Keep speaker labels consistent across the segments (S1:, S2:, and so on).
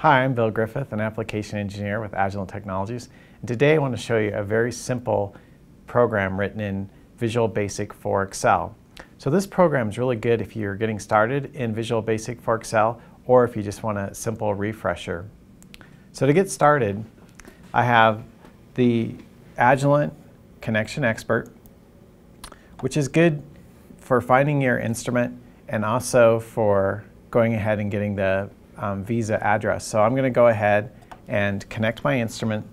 S1: Hi, I'm Bill Griffith, an application engineer with Agilent Technologies. And today I want to show you a very simple program written in Visual Basic for Excel. So this program is really good if you're getting started in Visual Basic for Excel or if you just want a simple refresher. So to get started, I have the Agilent Connection Expert, which is good for finding your instrument and also for going ahead and getting the um, Visa address. So I'm going to go ahead and connect my instrument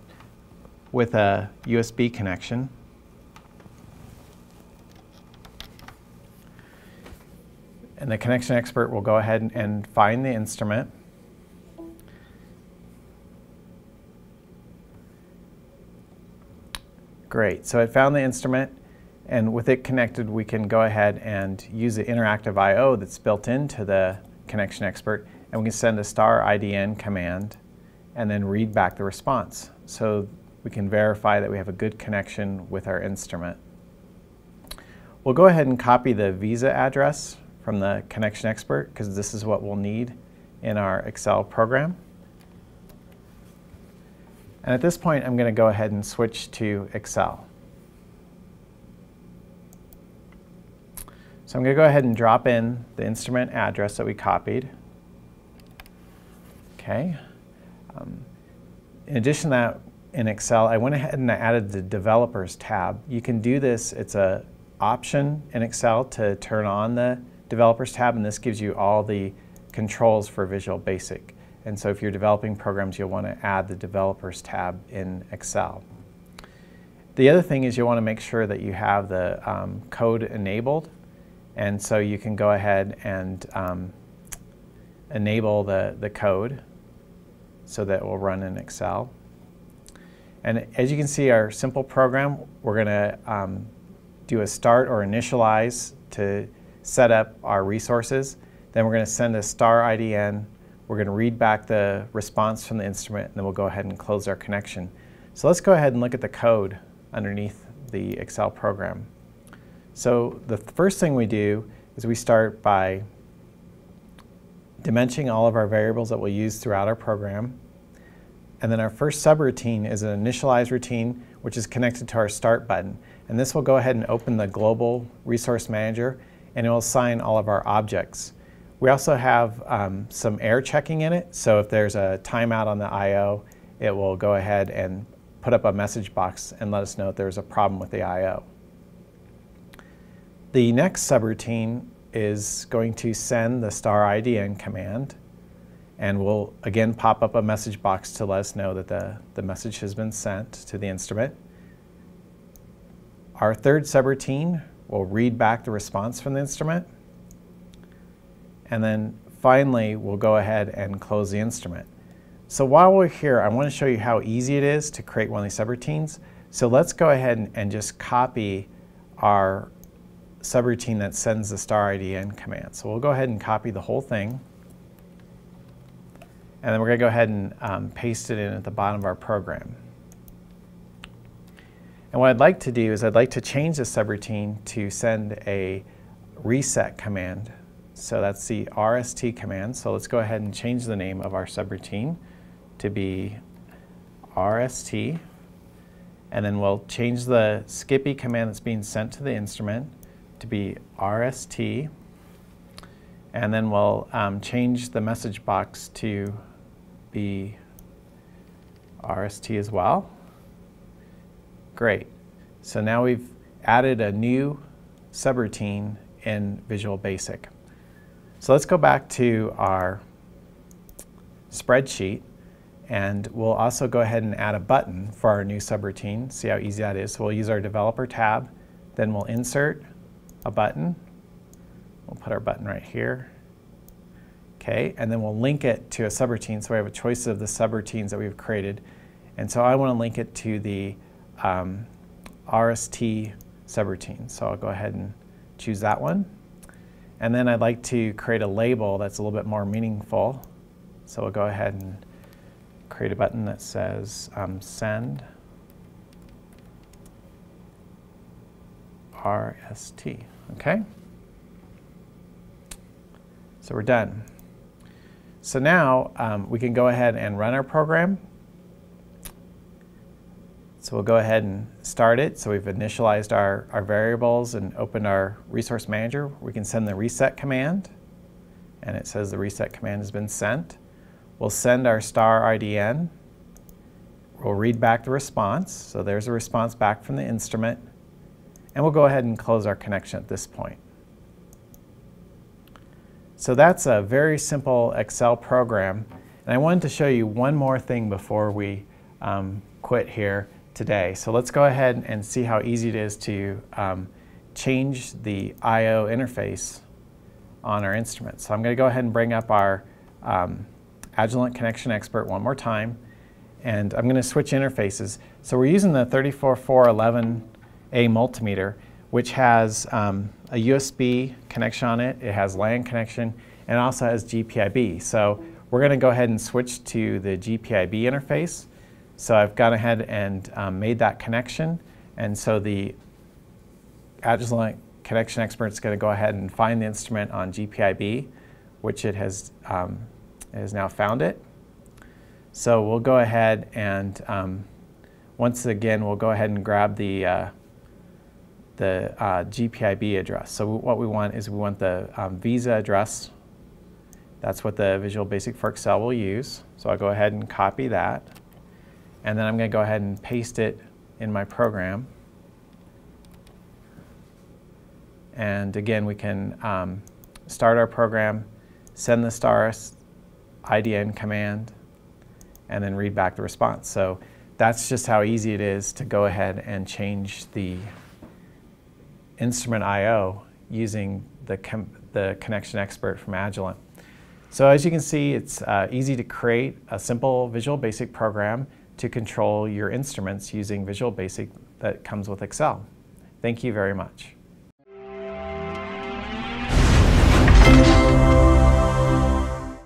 S1: with a USB connection. And the connection expert will go ahead and, find the instrument. Great, so it found the instrument and with it connected we can go ahead and use the interactive I.O. that's built into the connection expert and we can send a star IDN command and then read back the response. So we can verify that we have a good connection with our instrument. We'll go ahead and copy the visa address from the connection expert because this is what we'll need in our Excel program. And at this point, I'm going to go ahead and switch to Excel. So I'm going to go ahead and drop in the instrument address that we copied. Okay. Um, in addition to that, in Excel, I went ahead and I added the Developers tab. You can do this, it's a option in Excel to turn on the Developers tab, and this gives you all the controls for Visual Basic. And so if you're developing programs, you'll want to add the Developers tab in Excel. The other thing is you want to make sure that you have the um, code enabled, and so you can go ahead and um, enable the, the code so that will run in Excel. And as you can see, our simple program, we're going to um, do a start or initialize to set up our resources. Then we're going to send a star IDN. We're going to read back the response from the instrument, and then we'll go ahead and close our connection. So let's go ahead and look at the code underneath the Excel program. So the first thing we do is we start by dimensioning all of our variables that we'll use throughout our program. And then our first subroutine is an initialize routine, which is connected to our start button. And this will go ahead and open the global resource manager and it will assign all of our objects. We also have um, some error checking in it. So if there's a timeout on the I.O., it will go ahead and put up a message box and let us know if there's a problem with the I.O. The next subroutine is going to send the star IDN command and we'll again pop up a message box to let us know that the, the message has been sent to the instrument. Our third subroutine will read back the response from the instrument. And then finally, we'll go ahead and close the instrument. So while we're here, I want to show you how easy it is to create one of these subroutines. So let's go ahead and, and just copy our subroutine that sends the star IDN command. So we'll go ahead and copy the whole thing. And then we're going to go ahead and um, paste it in at the bottom of our program. And what I'd like to do is I'd like to change the subroutine to send a reset command. So that's the RST command. So let's go ahead and change the name of our subroutine to be RST. And then we'll change the SCPI command that's being sent to the instrument to be RST. And then we'll um, change the message box to be RST as well. Great. So now we've added a new subroutine in Visual Basic. So let's go back to our spreadsheet and we'll also go ahead and add a button for our new subroutine. See how easy that is. So we'll use our developer tab, then we'll insert a button. We'll put our button right here. Okay, and then we'll link it to a subroutine. So we have a choice of the subroutines that we've created. And so I want to link it to the um, RST subroutine. So I'll go ahead and choose that one. And then I'd like to create a label that's a little bit more meaningful. So we'll go ahead and create a button that says um, send RST. Okay? So we're done. So now um, we can go ahead and run our program. So we'll go ahead and start it. So we've initialized our, our variables and opened our resource manager. We can send the reset command and it says the reset command has been sent. We'll send our star IDN. We'll read back the response. So there's a response back from the instrument. And we'll go ahead and close our connection at this point. So that's a very simple Excel program. And I wanted to show you one more thing before we um, quit here today. So let's go ahead and see how easy it is to um, change the I.O. interface on our instrument. So I'm going to go ahead and bring up our um, Agilent Connection Expert one more time. And I'm going to switch interfaces. So we're using the 34411A multimeter, which has um, a USB connection on it. It has LAN connection, and also has GPIB. So we're going to go ahead and switch to the GPIB interface. So I've gone ahead and um, made that connection. And so the Agilent Connection Expert is going to go ahead and find the instrument on GPIB, which it has, um, it has now found it. So we'll go ahead and um, once again, we'll go ahead and grab the, uh, the uh, GPIB address. So what we want is we want the um, Visa address. That's what the Visual Basic for Excel will use. So I'll go ahead and copy that and then I'm going to go ahead and paste it in my program. And again, we can um, start our program, send the star IDN command, and then read back the response. So that's just how easy it is to go ahead and change the instrument I.O. using the, the connection expert from Agilent. So as you can see, it's uh, easy to create a simple Visual Basic program to control your instruments using Visual Basic that comes with Excel. Thank you very much.